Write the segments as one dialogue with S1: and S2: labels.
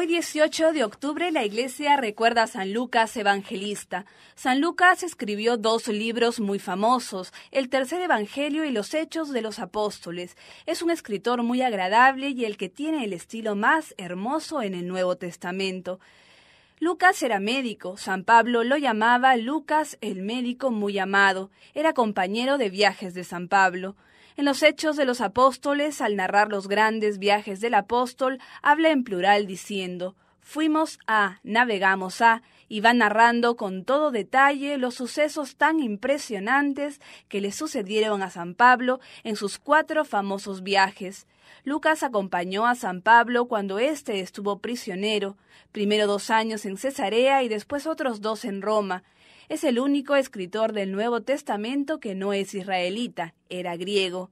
S1: Hoy 18 de octubre la iglesia recuerda a San Lucas Evangelista. San Lucas escribió dos libros muy famosos, el tercer Evangelio y los Hechos de los Apóstoles. Es un escritor muy agradable y el que tiene el estilo más hermoso en el Nuevo Testamento. Lucas era médico, San Pablo lo llamaba Lucas el médico muy amado, era compañero de viajes de San Pablo. En los Hechos de los Apóstoles, al narrar los grandes viajes del apóstol, habla en plural diciendo Fuimos a, navegamos a, y va narrando con todo detalle los sucesos tan impresionantes que le sucedieron a San Pablo en sus cuatro famosos viajes. Lucas acompañó a San Pablo cuando éste estuvo prisionero, primero dos años en Cesarea y después otros dos en Roma, es el único escritor del Nuevo Testamento que no es israelita, era griego.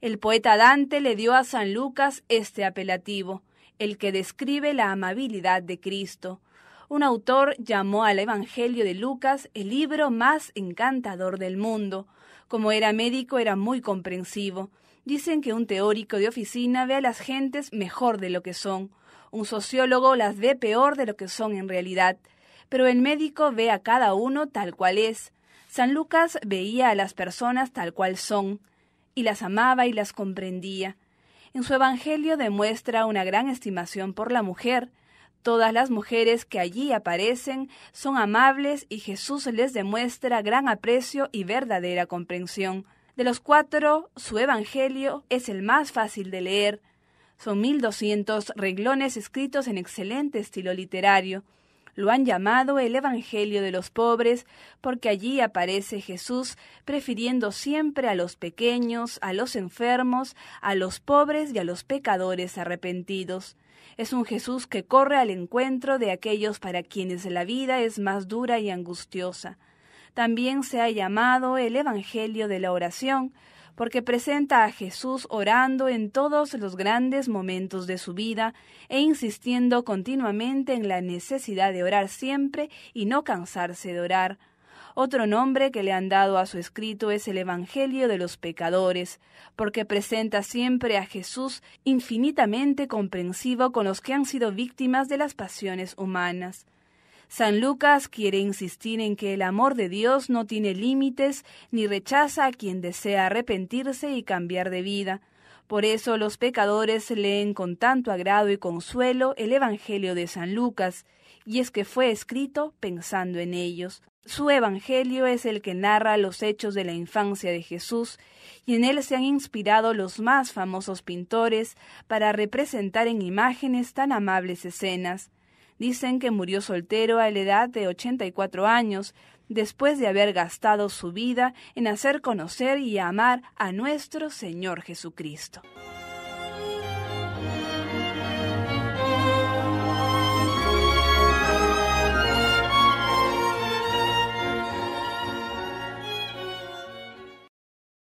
S1: El poeta Dante le dio a San Lucas este apelativo, el que describe la amabilidad de Cristo. Un autor llamó al Evangelio de Lucas el libro más encantador del mundo. Como era médico era muy comprensivo. Dicen que un teórico de oficina ve a las gentes mejor de lo que son. Un sociólogo las ve peor de lo que son en realidad pero el médico ve a cada uno tal cual es. San Lucas veía a las personas tal cual son, y las amaba y las comprendía. En su Evangelio demuestra una gran estimación por la mujer. Todas las mujeres que allí aparecen son amables y Jesús les demuestra gran aprecio y verdadera comprensión. De los cuatro, su Evangelio es el más fácil de leer. Son mil doscientos reglones escritos en excelente estilo literario. Lo han llamado el Evangelio de los pobres porque allí aparece Jesús prefiriendo siempre a los pequeños, a los enfermos, a los pobres y a los pecadores arrepentidos. Es un Jesús que corre al encuentro de aquellos para quienes la vida es más dura y angustiosa. También se ha llamado el Evangelio de la oración, porque presenta a Jesús orando en todos los grandes momentos de su vida e insistiendo continuamente en la necesidad de orar siempre y no cansarse de orar. Otro nombre que le han dado a su escrito es el Evangelio de los pecadores, porque presenta siempre a Jesús infinitamente comprensivo con los que han sido víctimas de las pasiones humanas. San Lucas quiere insistir en que el amor de Dios no tiene límites ni rechaza a quien desea arrepentirse y cambiar de vida. Por eso los pecadores leen con tanto agrado y consuelo el Evangelio de San Lucas, y es que fue escrito pensando en ellos. Su Evangelio es el que narra los hechos de la infancia de Jesús, y en él se han inspirado los más famosos pintores para representar en imágenes tan amables escenas. Dicen que murió soltero a la edad de 84 años, después de haber gastado su vida en hacer conocer y amar a nuestro Señor Jesucristo.